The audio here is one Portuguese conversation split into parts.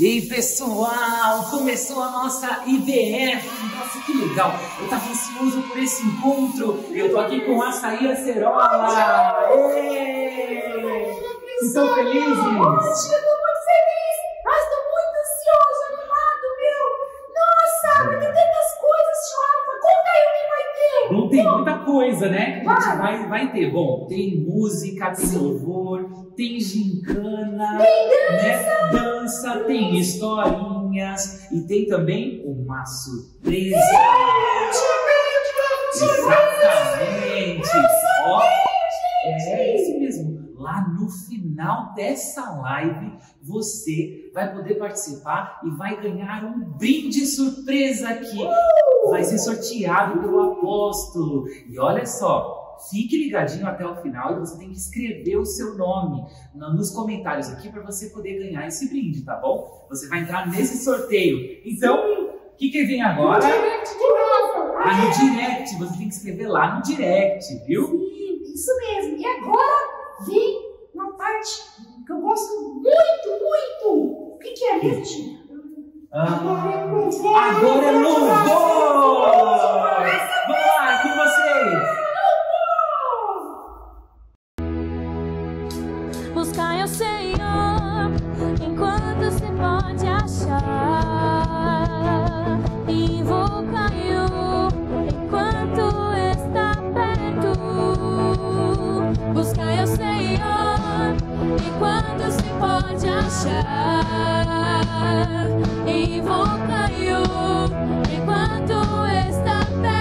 E aí, pessoal, começou a nossa IBF. Nossa, que legal. Eu tava ansioso por esse encontro. Eu tô aqui com a Saíra Cerola. Êêê! Vocês estão felizes? Eu tô muito feliz. Mas tô muito ansioso, animado, meu. Nossa, vai ter tantas coisas, Jota. Conta aí o que vai ter. Não tem muita coisa, né? A gente Vai. vai, vai ter. Bom, tem música, tem louvor, tem gincana, Tem né? dança, tem historinhas e tem também uma surpresa. Exatamente. Ó, é isso mesmo. Lá no final dessa live, você vai poder participar e vai ganhar um brinde surpresa aqui. Vai ser sorteado pelo apóstolo. E olha só, fique ligadinho até o final e você tem que escrever o seu nome nos comentários aqui para você poder ganhar esse brinde, tá bom? Você vai entrar nesse sorteio. Então, o que, que vem agora? Direct de novo. Ah, no direct. Você tem que escrever lá no direct, viu? Sim, isso mesmo. E agora vem uma parte que eu gosto muito, muito. O que, que é mesmo? Ah, Agora é louvor. agora é louvor! Pode achar. Invocai-o enquanto está perto.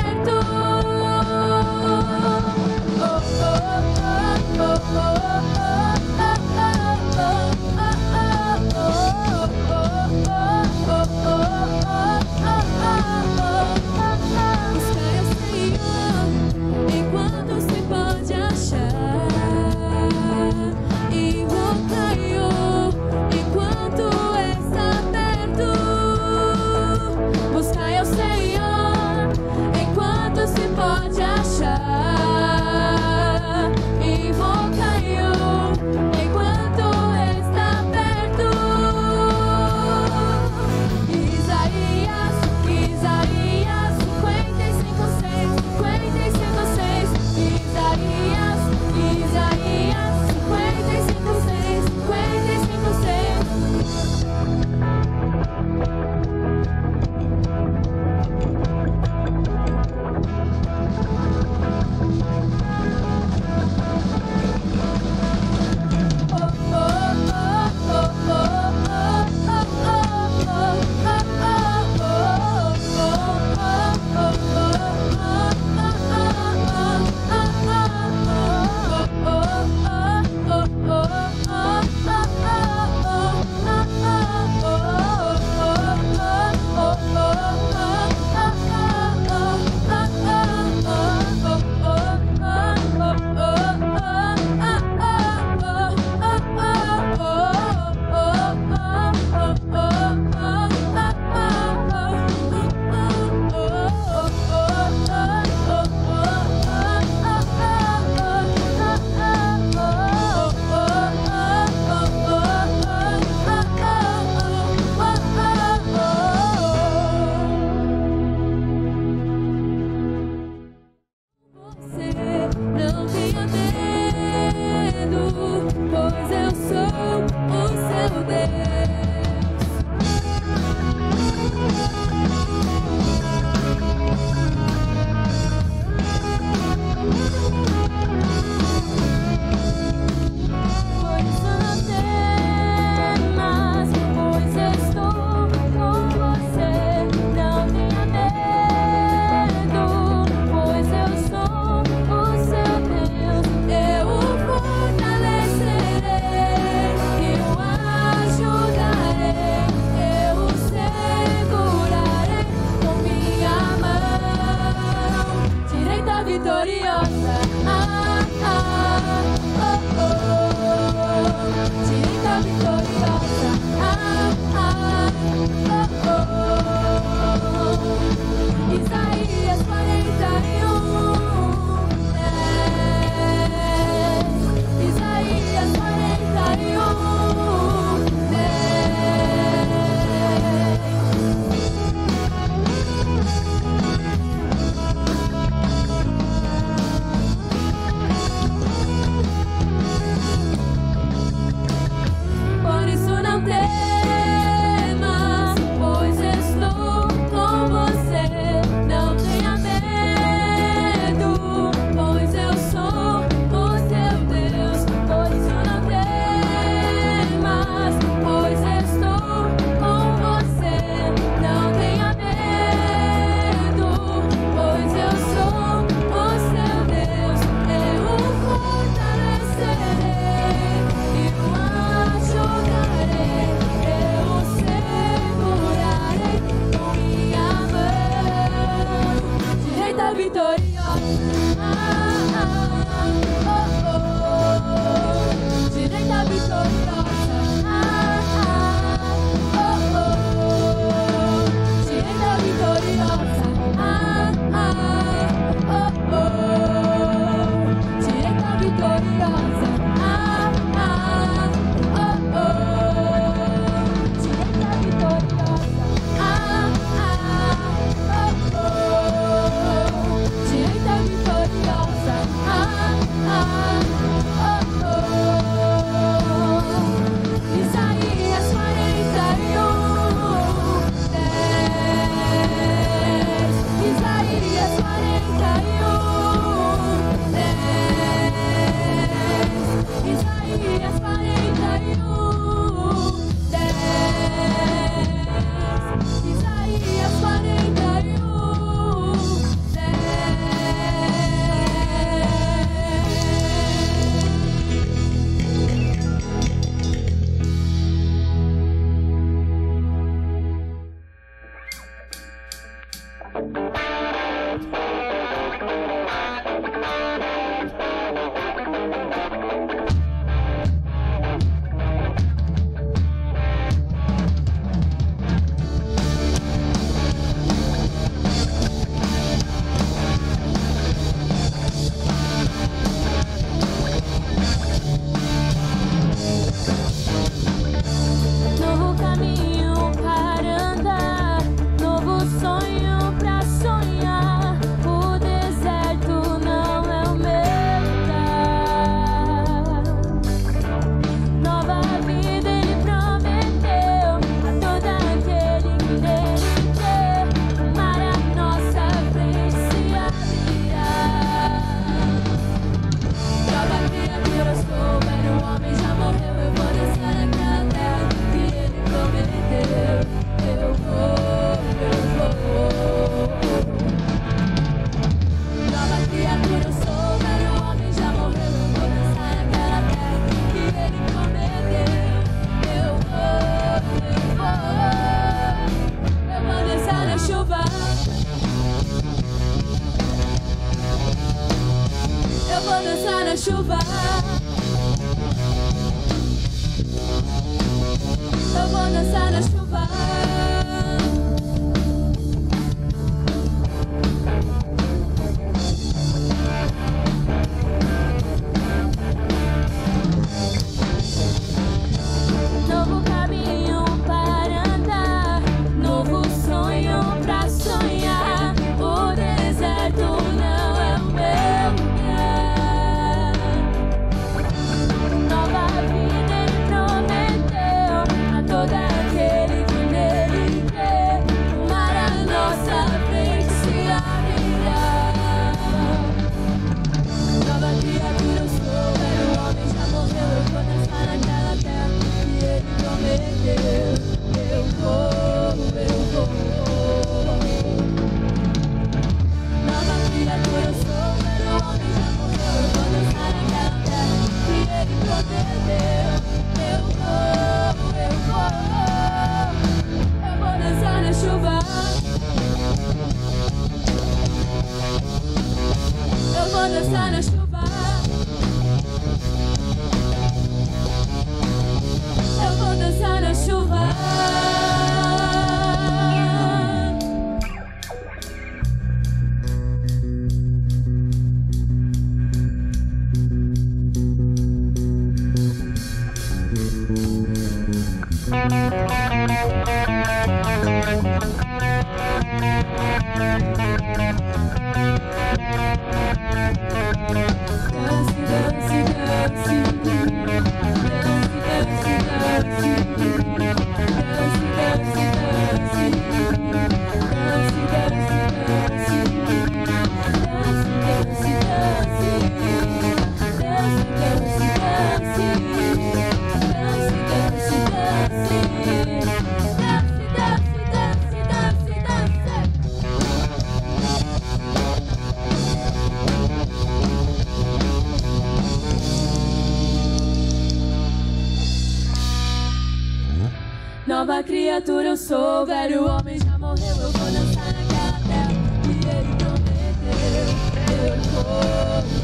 Nova criatura eu sou, velho homem já morreu. Eu vou dançar naquela terra que ele prometeu. Eu vou,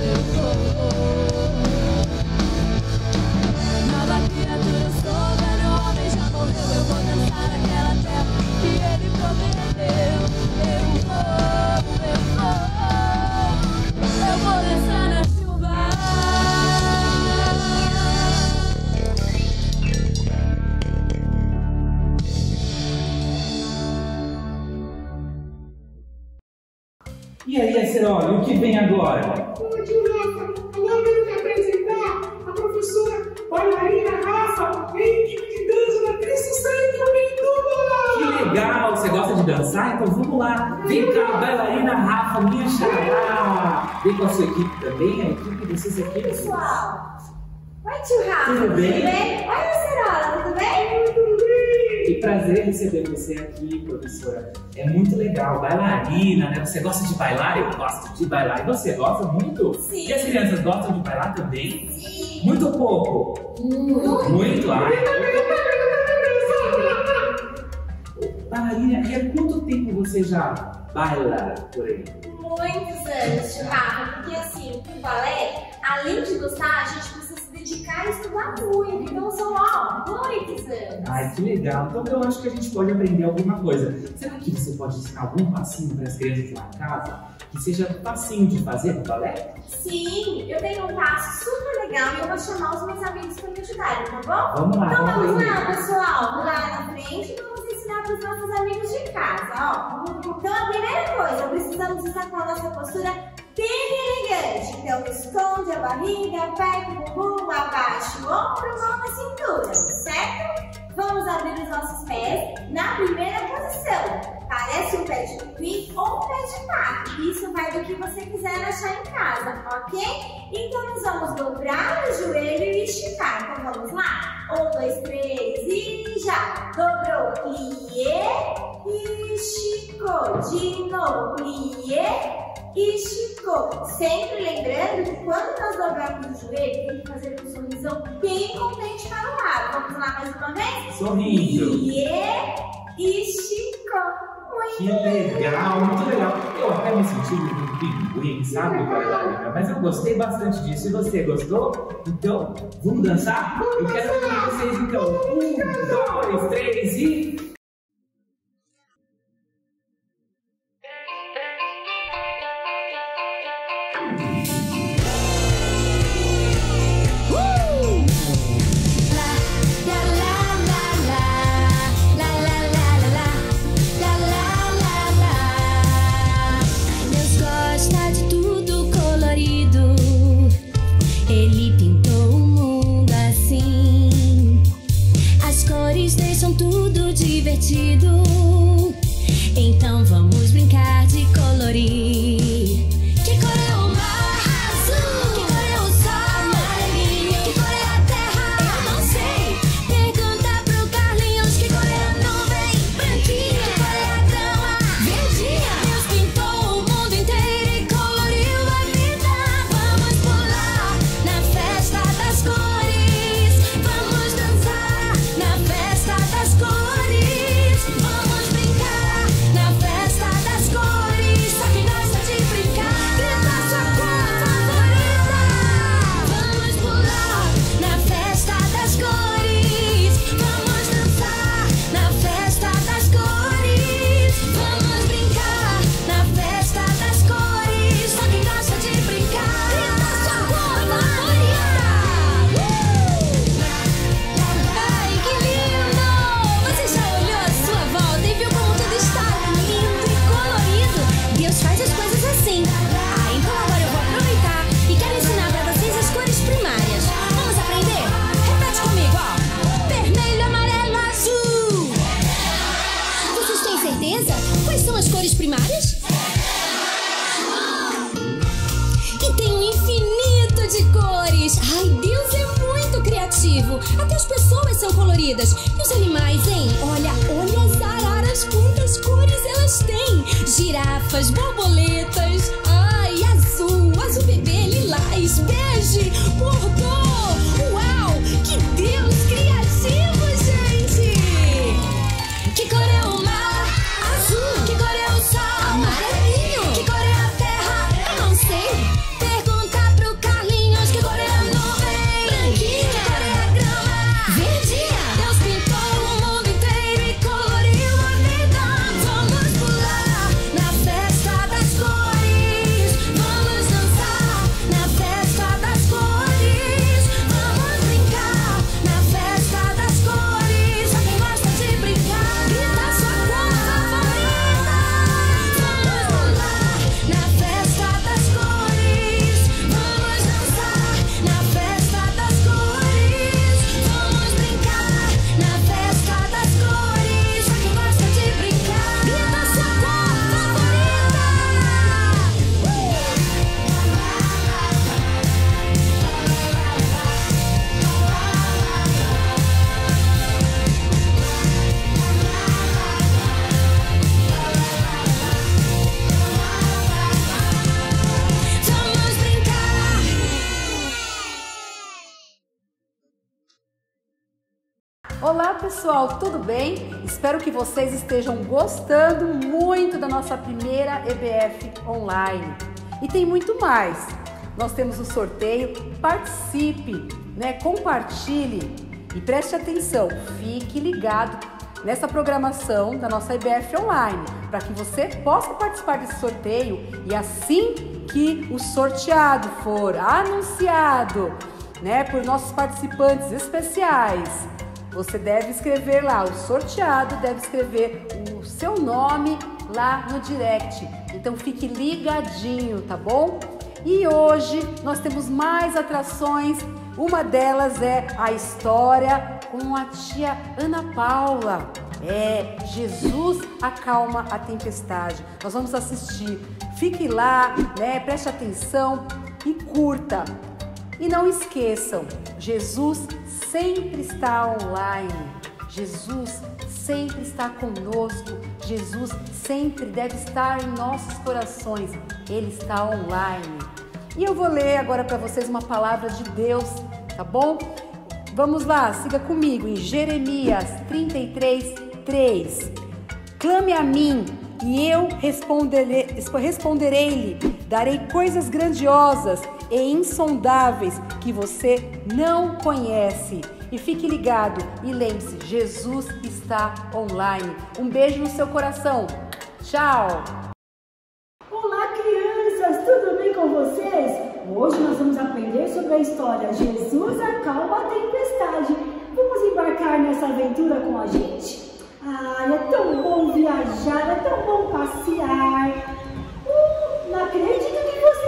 eu vou. Nova criatura eu sou, velho homem já morreu. Eu vou dançar naquela terra que ele prometeu. E aí, Aceroli, o que vem agora? Ô, tio Rafa, agora eu quero apresentar a professora bailarina Rafa equipe de dança da Cristo Centro Que Pintura! legal! Você gosta de dançar? Então vamos lá! Vem cá, bailarina Rafa, minha xará! Vem com a sua equipe também, a equipe de vocês aqui. Pessoal, oi tio Rafa, Tudo bem? Oi, Acerola, tudo bem? Que prazer receber você aqui, professora. É muito legal, bailarina, né? Você gosta de bailar? Eu gosto de bailar. E você gosta muito? Sim. E as crianças gostam de bailar também? Sim. Muito ou pouco? Muito. Muito? Ai, Bailarina, e há quanto tempo você já baila por aí? Muitos anos, tio Rafa, porque assim, o balé, além de gostar, a gente dedicar e estudar muito. Então são, ó, muitos anos. Ai, que legal. Então eu acho que a gente pode aprender alguma coisa. Será que você pode ensinar algum passinho para as crianças lá em casa? Que seja facinho de fazer no balé? Sim, eu tenho um passo super legal e eu vou chamar os meus amigos para me ajudarem, tá bom? Vamos lá, Então vamos aprender. lá, pessoal. Lá na frente vamos ensinar para os nossos amigos de casa, ó. Então a primeira coisa, precisamos estar com a nossa postura bem elegante. Então esconde a barriga, aperta o bumbum, abaixa o ombro, mão na cintura, certo? Vamos abrir os nossos pés na primeira posição. Parece um pé de pipi ou um pé de pato. Isso vai do que você quiser achar em casa, ok? Então nós vamos dobrar o joelho e esticar. Então vamos lá? Um, dois, três e já! Dobrou, plié, esticou. De novo, plié, e esticou. Sempre lembrando que quando nós dobrarmos o joelho, tem que fazer um sorrisão bem contente para o lado. Vamos lá mais uma vez? Sorriso. E é, esticou. Muito que legal, muito legal. Eu até me senti um pinguim, sabe. Mas eu gostei bastante disso. E você gostou? Então, vamos dançar? Vamos eu quero ver vocês então. Um, dois, três e. prometido. Então Espero que vocês estejam gostando muito da nossa primeira EBF online. E tem muito mais. Nós temos o um sorteio, participe, né? Compartilhe e preste atenção, fique ligado nessa programação da nossa EBF Online, para que você possa participar desse sorteio e assim que o sorteado for anunciado, né, por nossos participantes especiais, você deve escrever lá, o sorteado deve escrever o seu nome lá no direct. Então fique ligadinho, tá bom? E hoje nós temos mais atrações. Uma delas é a história com a tia Ana Paula. É, Jesus acalma a tempestade. Nós vamos assistir. Fique lá, né? Preste atenção e curta. E não esqueçam, Jesus sempre está online. Jesus sempre está conosco. Jesus sempre deve estar em nossos corações. Ele está online. E eu vou ler agora para vocês uma palavra de Deus, tá bom? Vamos lá, siga comigo em Jeremias 33, 3. Clame a mim e eu responderei-lhe, responderei darei coisas grandiosas e insondáveis que você não conhece. E fique ligado e lembre-se, Jesus está online. Um beijo no seu coração. Tchau! Olá, crianças! Tudo bem com vocês? Hoje nós vamos aprender sobre a história Jesus acalma a tempestade. Vamos embarcar nessa aventura com a gente? Ai, é tão bom viajar, é tão bom passear. Uh, não acredito que você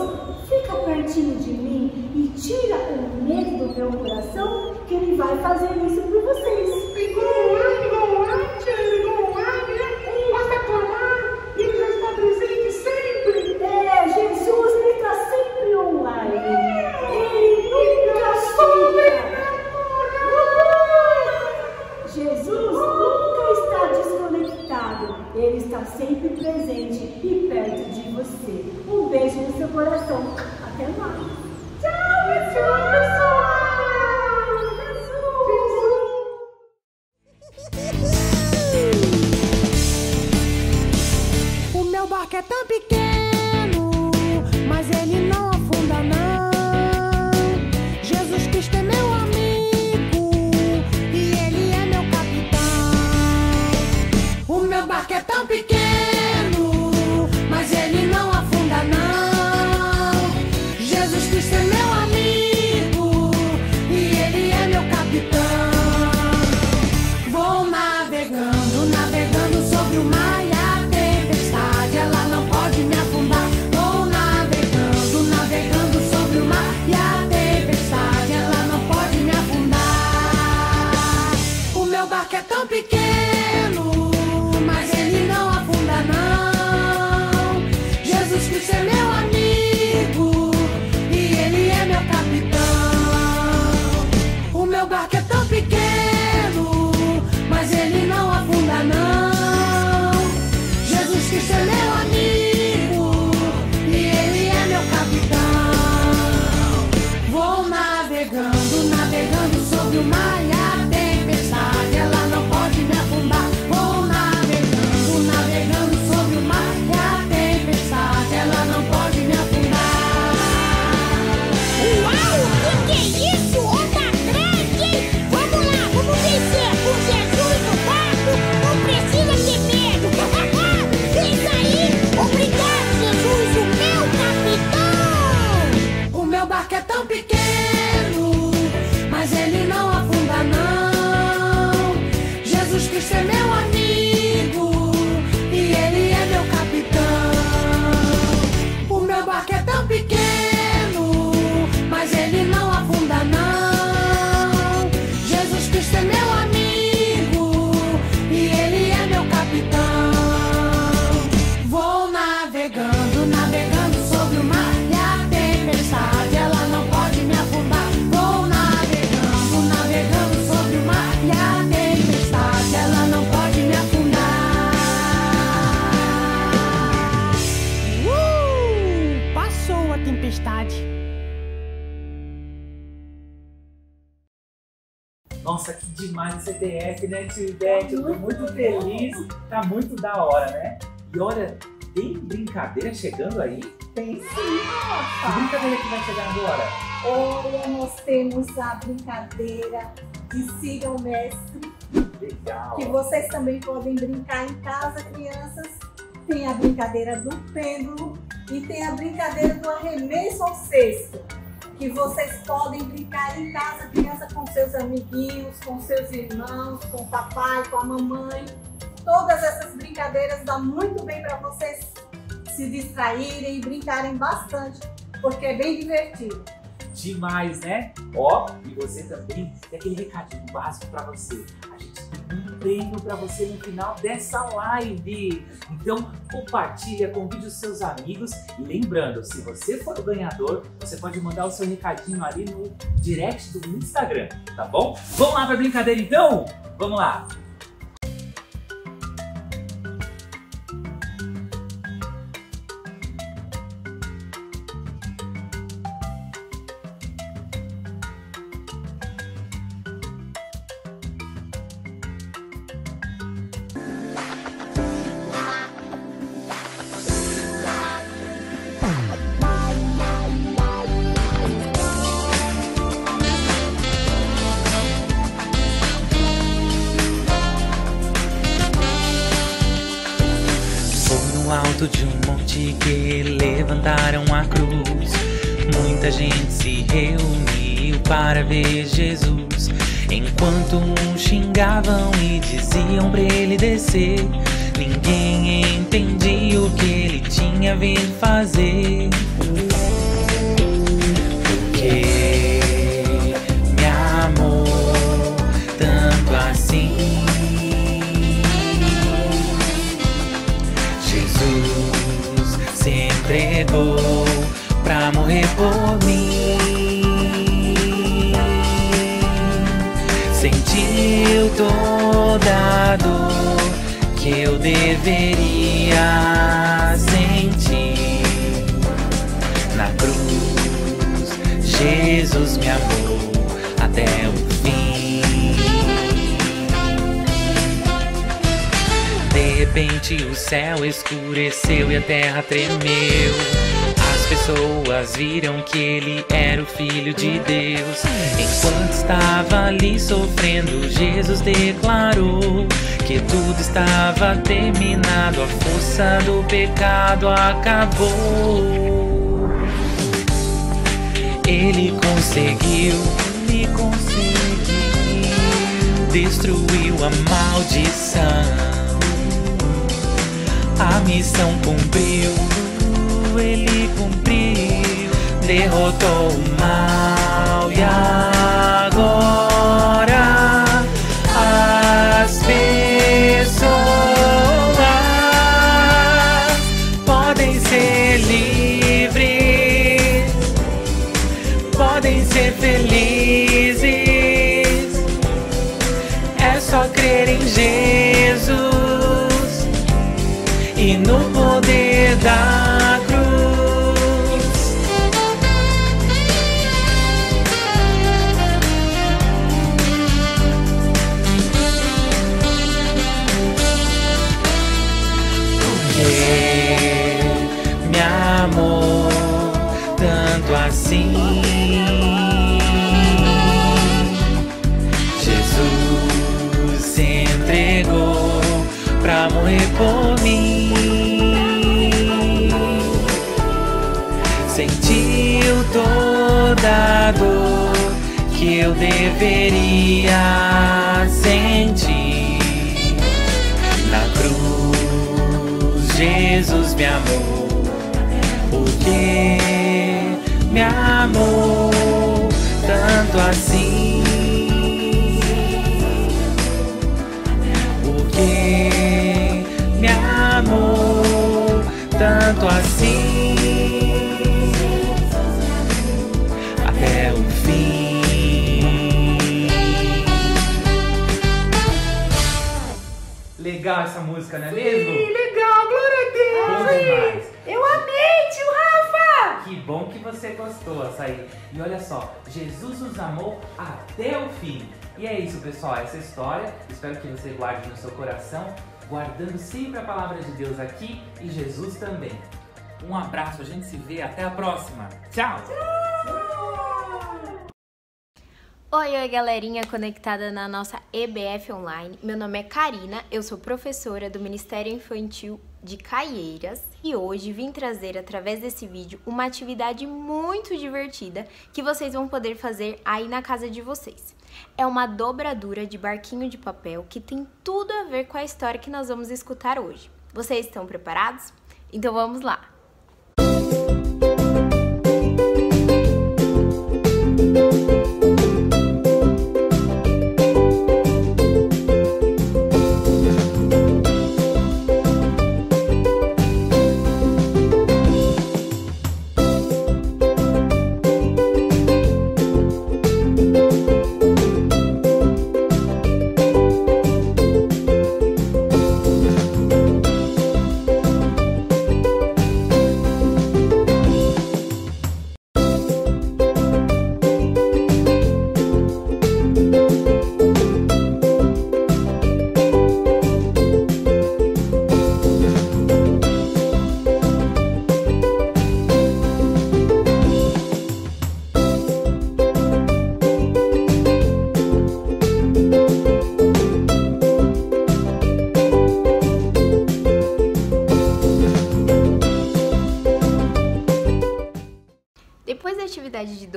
Deus, fica pertinho de mim e tira o medo do meu coração, que Ele vai fazer isso por vocês. E como é que não? do Maia. demais no CTF, né, Tibete? Tá Eu tô muito feliz, tá muito da hora, né? E olha, tem brincadeira chegando aí? Tem sim, nossa! Que brincadeira que vai chegar agora? Olha, nós temos a brincadeira de Siga o Mestre. Legal! Que vocês também podem brincar em casa, crianças. Tem a brincadeira do pêndulo e tem a brincadeira do arremesso ao cesto que vocês podem brincar em casa, criança com seus amiguinhos, com seus irmãos, com o papai, com a mamãe. Todas essas brincadeiras dão muito bem para vocês se distraírem e brincarem bastante, porque é bem divertido. Demais, né? Ó, e você também tem aquele recadinho básico para você um prêmio para você no final dessa live. Então, compartilha, convide os seus amigos e lembrando, se você for o ganhador, você pode mandar o seu recadinho ali no direct do Instagram, tá bom? Vamos lá para a brincadeira então? Vamos lá. fazer. Porque me amou tanto assim. Jesus se entregou pra morrer por mim. Sentiu toda a dor que eu deveria Jesus me amou até o fim. De repente o céu escureceu e a terra tremeu. As pessoas viram que ele era o filho de Deus. Enquanto estava ali sofrendo, Jesus declarou que tudo estava terminado, a força do pecado acabou. Ele conseguiu, ele conseguiu, destruiu a maldição. A missão cumpriu, ele cumpriu, derrotou o mal e agora eu deveria sentir na cruz. Jesus me amou, porque me amou tanto assim. Música, não é mesmo? legal, glória a demais. Eu amei, tio Rafa! Que bom que você gostou, Açaí. E olha só, Jesus nos amou até o fim. E é isso, pessoal, essa história. Espero que você guarde no seu coração, guardando sempre a palavra de Deus aqui e Jesus também. Um abraço, a gente se vê, até a próxima. Tchau! Oi, oi, galerinha conectada na nossa EBF Online. Meu nome é Karina, eu sou professora do Ministério Infantil de Caieiras e hoje vim trazer através desse vídeo uma atividade muito divertida que vocês vão poder fazer aí na casa de vocês. É uma dobradura de barquinho de papel que tem tudo a ver com a história que nós vamos escutar hoje. Vocês estão preparados? Então vamos lá! Depois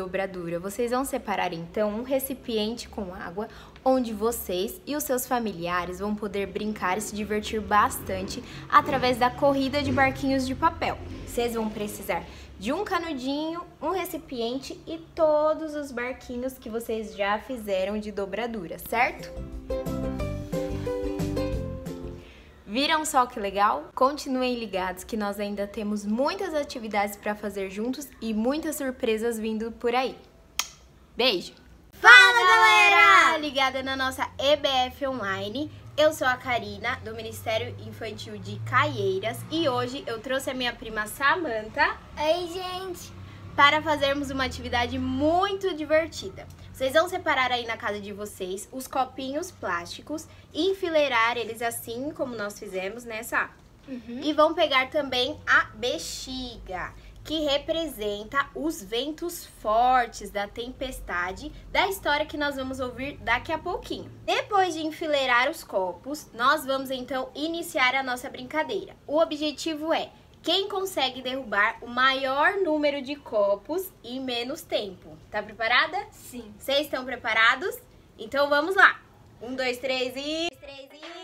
dobradura, vocês vão separar então um recipiente com água, onde vocês e os seus familiares vão poder brincar e se divertir bastante através da corrida de barquinhos de papel. Vocês vão precisar de um canudinho, um recipiente e todos os barquinhos que vocês já fizeram de dobradura, certo? Viram só que legal? Continuem ligados que nós ainda temos muitas atividades para fazer juntos e muitas surpresas vindo por aí. Beijo! Fala galera! Ligada na nossa EBF Online. Eu sou a Karina, do Ministério Infantil de Caieiras, e hoje eu trouxe a minha prima Samantha. Oi, gente! Para fazermos uma atividade muito divertida. Vocês vão separar aí na casa de vocês os copinhos plásticos e enfileirar eles assim como nós fizemos nessa. E vão pegar também a bexiga, que representa os ventos fortes da tempestade da história que nós vamos ouvir daqui a pouquinho. Depois de enfileirar os copos, nós vamos então iniciar a nossa brincadeira. O objetivo é quem consegue derrubar o maior número de copos em menos tempo. Tá preparada? Sim. Vocês estão preparados? Então vamos lá. Um, dois, três e. Três e.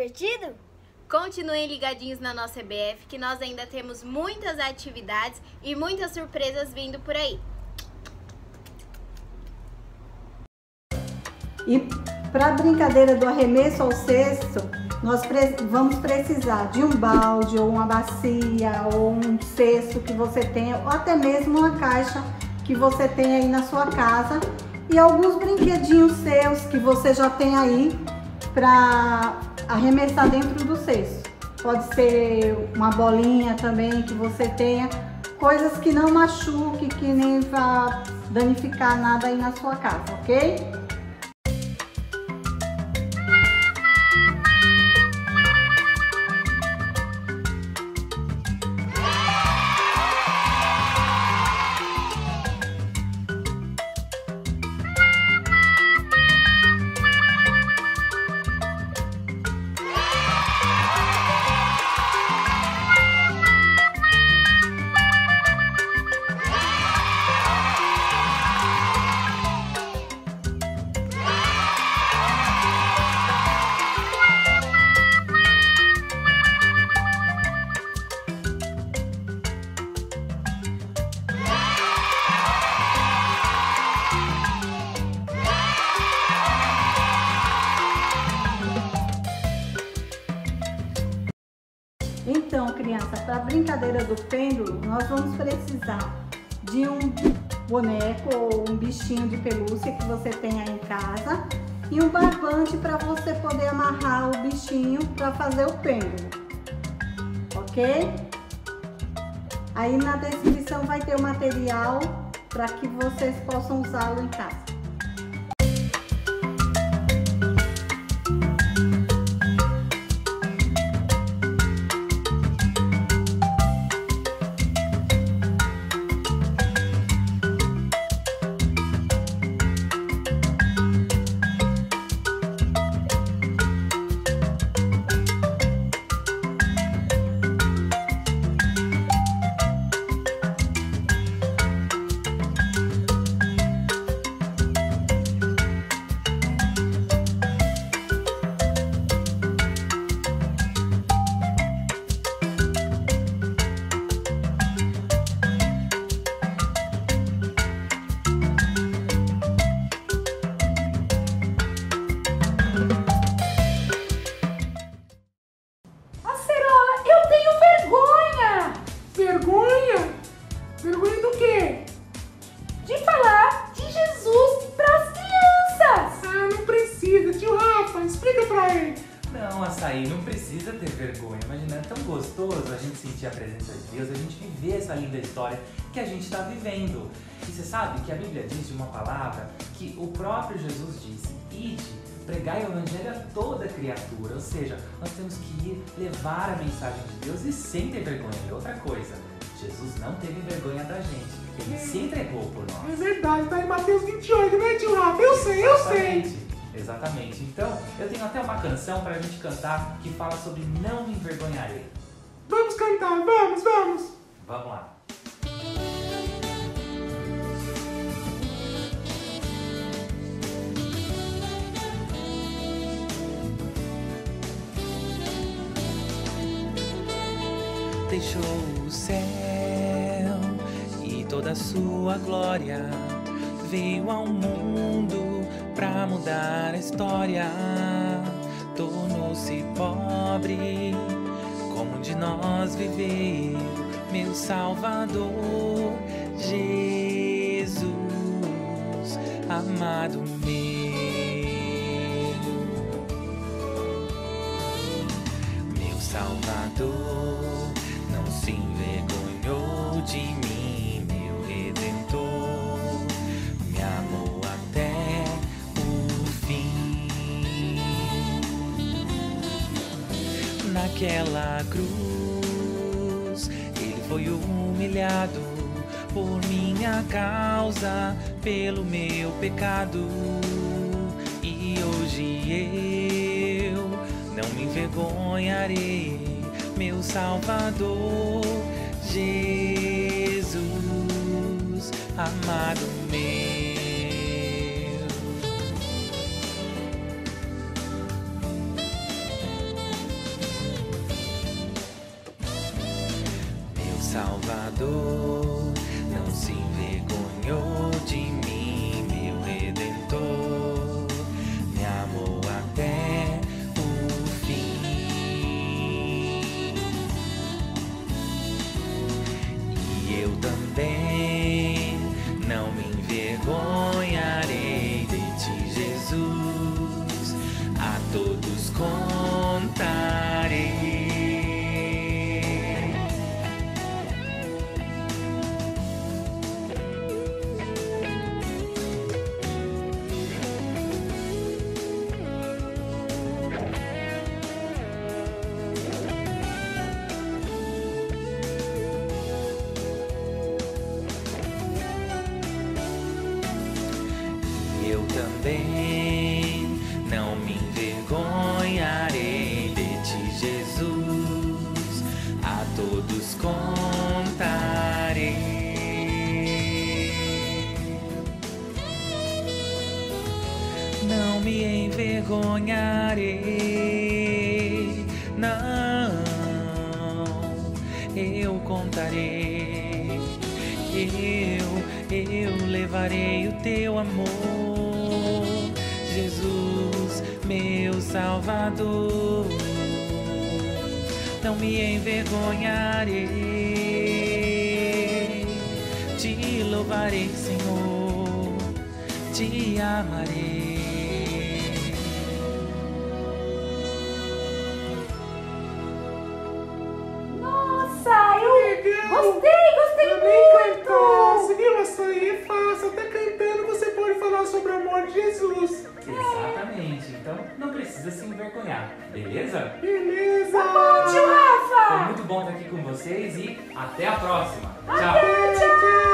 divertido? Continuem ligadinhos na nossa EBF que nós ainda temos muitas atividades e muitas surpresas vindo por aí. E para a brincadeira do arremesso ao cesto, nós pre- vamos precisar de um balde ou uma bacia ou um cesto que você tenha, ou até mesmo uma caixa que você tenha aí na sua casa e alguns brinquedinhos seus que você já tem aí para arremessar dentro do cesto. Pode ser uma bolinha também que você tenha, coisas que não machuque, que nem vá danificar nada aí na sua casa, ok? Do pêndulo, nós vamos precisar de um boneco ou um bichinho de pelúcia que você tenha em casa e um barbante para você poder amarrar o bichinho para fazer o pêndulo. Ok? Aí na descrição vai ter o material para que vocês possam usá-lo em casa. Açaí, não precisa ter vergonha. Imagina, é tão gostoso a gente sentir a presença de Deus, a gente viver essa linda história que a gente está vivendo. E você sabe que a Bíblia diz de uma palavra que o próprio Jesus disse: ide, pregai o evangelho a toda criatura. Ou seja, nós temos que ir levar a mensagem de Deus e sem ter vergonha. E outra coisa, Jesus não teve vergonha da gente. Ele se entregou por É nós. verdade, tá em Mateus 28, né, tio Rafa? Eu sei, eu sei. Exatamente. Então, eu tenho até uma canção pra gente cantar que fala sobre não me envergonharei. Vamos cantar, vamos, vamos. Vamos lá. Deixou o céu e toda a sua glória veio ao mundo pra mudar a história. Tornou-se pobre, como de nós viver, meu Salvador, Jesus, amado meu. Meu Salvador não se envergonhou de mim, Naquela cruz, ele foi humilhado por minha causa, pelo meu pecado. E hoje eu não me envergonharei, meu Salvador, Jesus, amado meu. Salvador não se envergonhou de mim, levarei o teu amor, Jesus, meu Salvador. Não me envergonharei, te louvarei, Senhor, te amarei. Nossa, eu Legal. gostei amor de Jesus. Exatamente, então não precisa se envergonhar, beleza? Beleza. Tio Foi Rafa. muito bom estar aqui com vocês e até a próxima. Tchau! Tchau, tchau.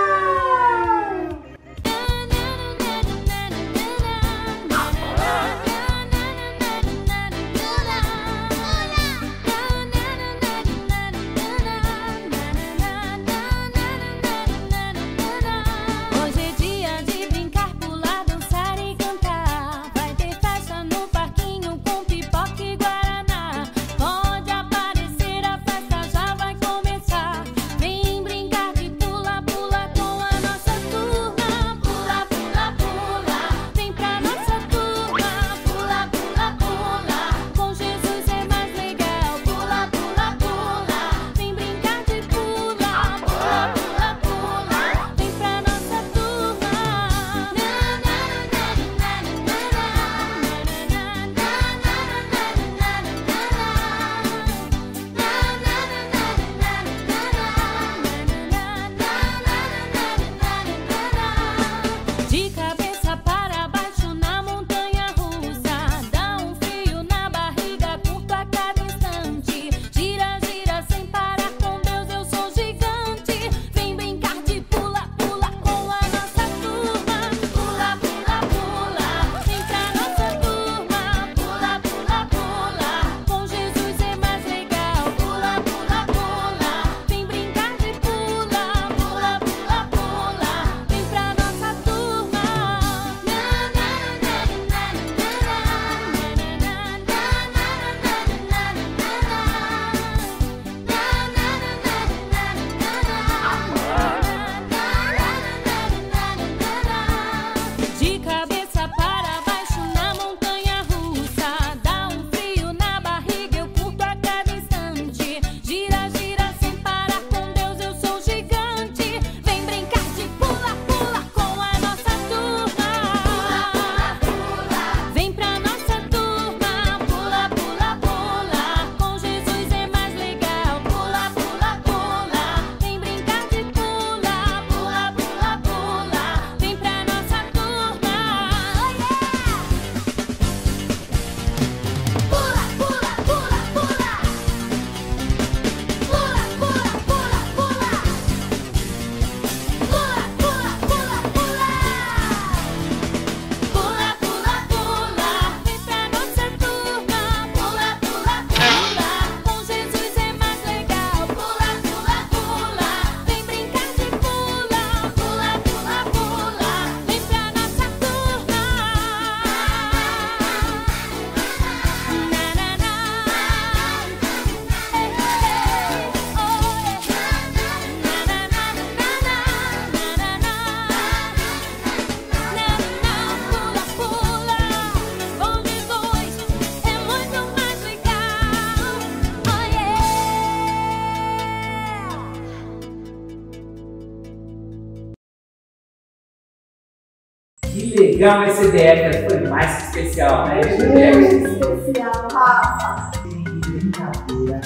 Legal esse EBF, foi mais que especial, né? especial, Rafa. Teve brincadeira,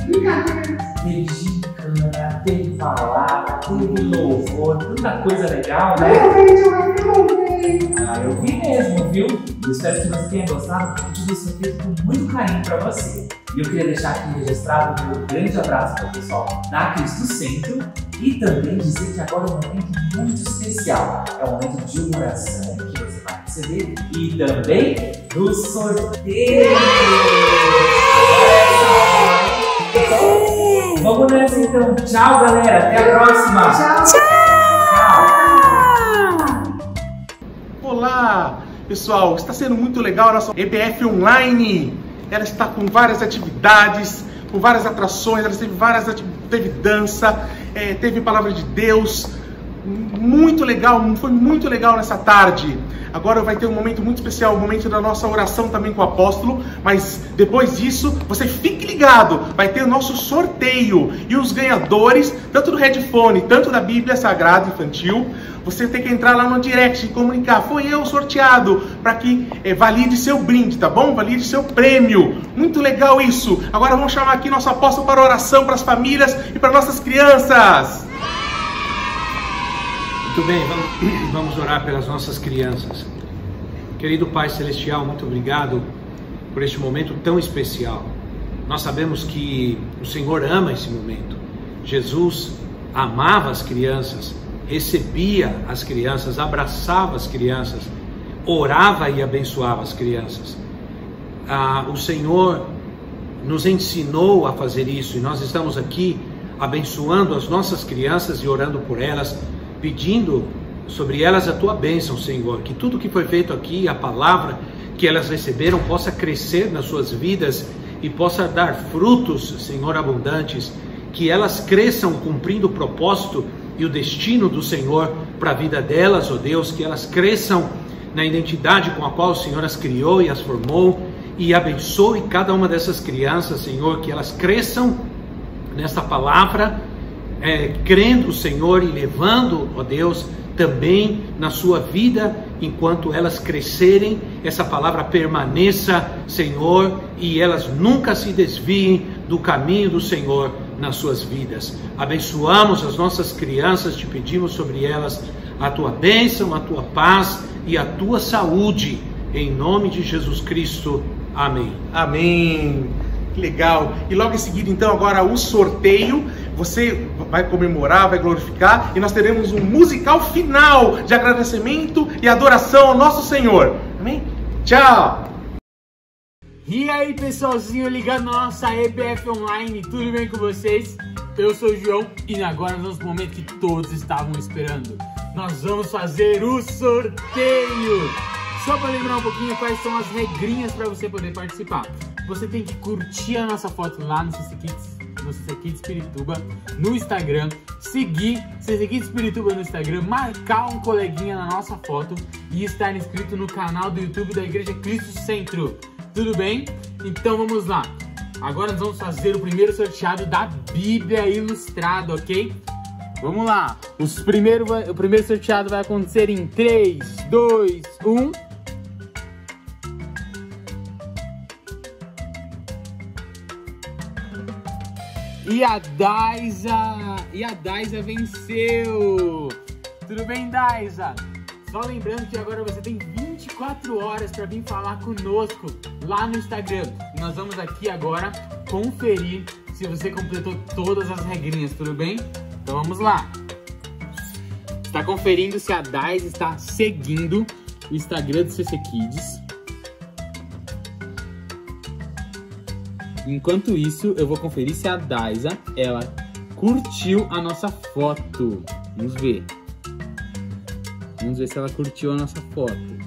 teve gincana, teve palavra, teve louvor, tanta coisa legal, né? Ah, eu vi mesmo, viu? Eu espero que você tenha gostado, porque tudo isso é feito com muito carinho para você. E eu queria deixar aqui registrado o meu grande abraço para o pessoal da Cristo Centro e também dizer que agora é um momento muito especial. É um momento de oração que receber e também do sorteio. Vamos nessa então. Tchau, galera. Até a próxima. Tchau. Olá, pessoal! Está sendo muito legal a nossa EBF Online. Ela está com várias atividades, com várias atrações, ela teve várias teve dança, eh, teve palavra de Deus. Muito legal, foi muito legal nessa tarde. Agora vai ter um momento muito especial, o momento da nossa oração também com o apóstolo. Mas depois disso, você fique ligado, vai ter o nosso sorteio e os ganhadores, tanto do headphone, tanto da Bíblia Sagrada Infantil. Você tem que entrar lá no direct e comunicar, foi eu sorteado, para que eh, valide seu brinde, tá bom? Valide seu prêmio. Muito legal isso. Agora vamos chamar aqui nosso apóstolo para oração para as famílias e para nossas crianças. Muito bem, vamos, vamos orar pelas nossas crianças. Querido Pai Celestial, muito obrigado por este momento tão especial. Nós sabemos que o Senhor ama esse momento. Jesus amava as crianças, recebia as crianças, abraçava as crianças, orava e abençoava as crianças. Ah, o Senhor nos ensinou a fazer isso e nós estamos aqui abençoando as nossas crianças e orando por elas, pedindo sobre elas a tua bênção, Senhor. Que tudo que foi feito aqui, a palavra que elas receberam, possa crescer nas suas vidas e possa dar frutos, Senhor, abundantes. Que elas cresçam cumprindo o propósito e o destino do Senhor para a vida delas, ó Deus. Que elas cresçam na identidade com a qual o Senhor as criou e as formou. E abençoe cada uma dessas crianças, Senhor, que elas cresçam nesta palavra, é, crendo, Senhor, e levando, ó Deus, também na sua vida, enquanto elas crescerem, essa palavra permaneça, Senhor, e elas nunca se desviem do caminho do Senhor nas suas vidas. Abençoamos as nossas crianças, te pedimos sobre elas a tua bênção, a tua paz e a tua saúde, em nome de Jesus Cristo. Amém. Amém. Que legal. E logo em seguida, então, agora o sorteio. Você vai comemorar, vai glorificar e nós teremos um musical final de agradecimento e adoração ao nosso Senhor. Amém? Tchau. E aí pessoalzinho ligado na nossa EBF Online, tudo bem com vocês? Eu sou o João e agora nós vamos no momento que todos estavam esperando. Nós vamos fazer o sorteio! Só para lembrar um pouquinho quais são as regrinhas para você poder participar. Você tem que curtir a nossa foto lá no CC Kids, no CC Kids Pirituba, no Instagram, seguir CC Kids Pirituba no Instagram, marcar um coleguinha na nossa foto e estar inscrito no canal do YouTube da Igreja Cristo Centro. Tudo bem? Então vamos lá. Agora nós vamos fazer o primeiro sorteado da Bíblia Ilustrada, ok? Vamos lá. Os primeiro, o primeiro sorteado vai acontecer em 3, 2, 1. E a Daisa! E a Daisa venceu! Tudo bem, Daisa? Só lembrando que agora você tem 24 horas para vir falar conosco lá no Instagram. Nós vamos aqui agora conferir se você completou todas as regrinhas, tudo bem? Então vamos lá. Está conferindo se a Daisa está seguindo o Instagram do CC Kids. Enquanto isso, eu vou conferir se a Daisa ela curtiu a nossa foto. Vamos ver. Vamos ver se ela curtiu a nossa foto.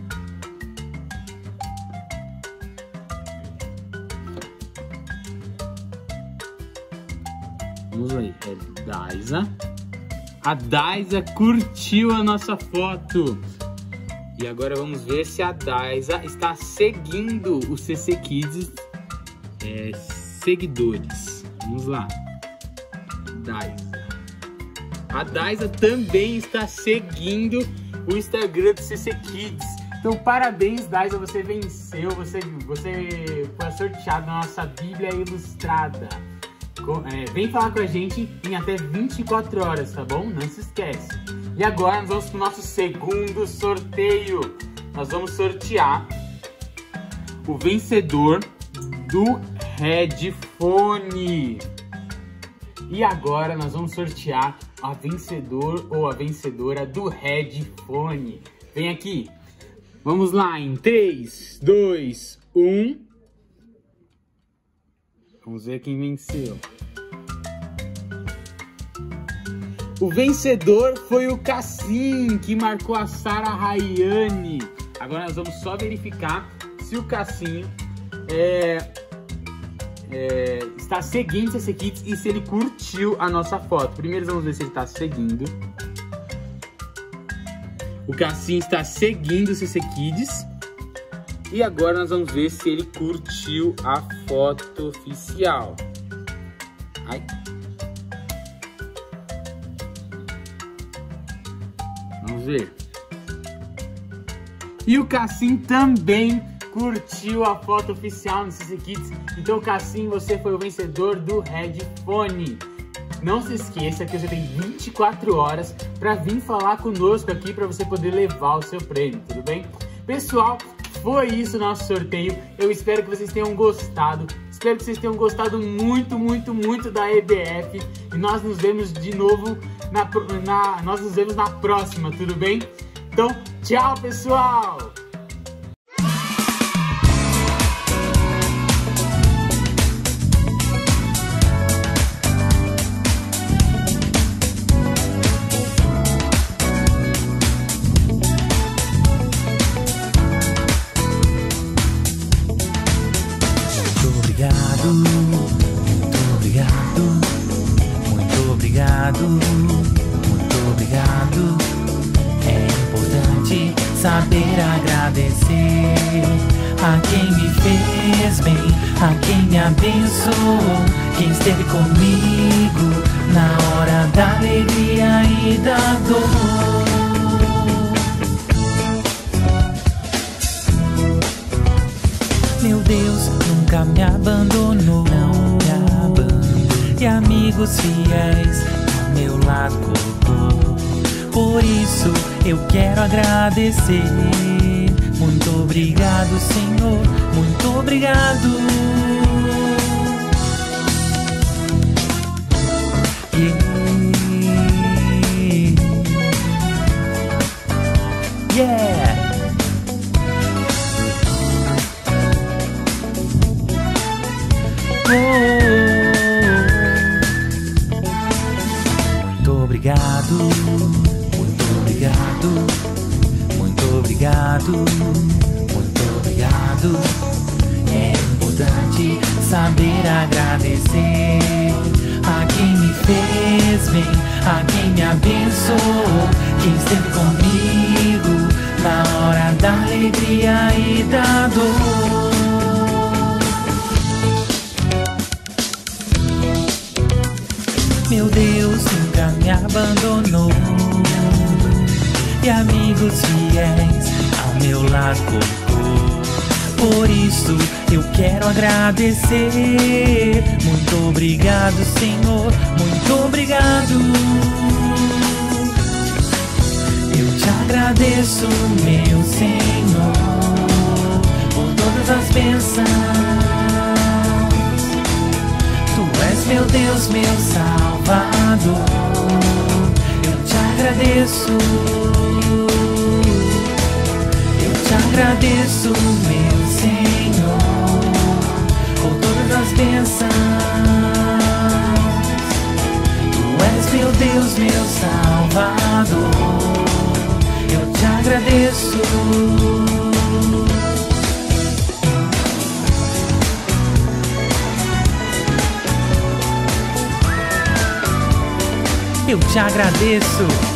Vamos ver. É Daisa. A Daisa curtiu a nossa foto. E agora vamos ver se a Daisa está seguindo o CC Kids é, seguidores. Vamos lá. Daisa. A Daisa também está seguindo o Instagram do CC Kids. Então, parabéns, Daisa, você venceu, você, você foi sorteado na nossa Bíblia Ilustrada. Co- é, vem falar com a gente em até 24 horas, tá bom? Não se esquece. E agora nós vamos para o nosso segundo sorteio. Nós vamos sortear o vencedor do headphone. E agora nós vamos sortear a vencedor ou a vencedora do headphone. Vem aqui. Vamos lá em 3, 2, 1. Vamos ver quem venceu. O vencedor foi o Cassim, que marcou a Sara Rayane. Agora nós vamos só verificar se o Cassim é, é, está seguindo CC Kids e se ele curtiu a nossa foto. Primeiro vamos ver se ele está seguindo. O Cassim está seguindo o CC Kids. E agora nós vamos ver se ele curtiu a foto oficial. Ai. Vamos ver. E o Cassim também curtiu a foto oficial no CC Kids. Então, Cassim, você foi o vencedor do headphone. Não se esqueça que você tem 24 horas para vir falar conosco aqui para você poder levar o seu prêmio, tudo bem? Pessoal, foi isso nosso sorteio. Eu espero que vocês tenham gostado. Espero que vocês tenham gostado muito, muito, muito da EBF. E nós nos vemos de novo na, na nós nos vemos na próxima, tudo bem? Então, tchau, pessoal. Agradecer. E amigos fiéis ao meu lado colocou Por isso eu quero agradecer. Muito obrigado Senhor, muito obrigado. Eu te agradeço meu Senhor Por todas as bênçãos. Tu és meu Deus, meu Salvador. Agradeço. Eu te agradeço, meu Senhor, por todas as bênçãos. Tu és meu Deus, meu Salvador. Eu te agradeço. Eu te agradeço.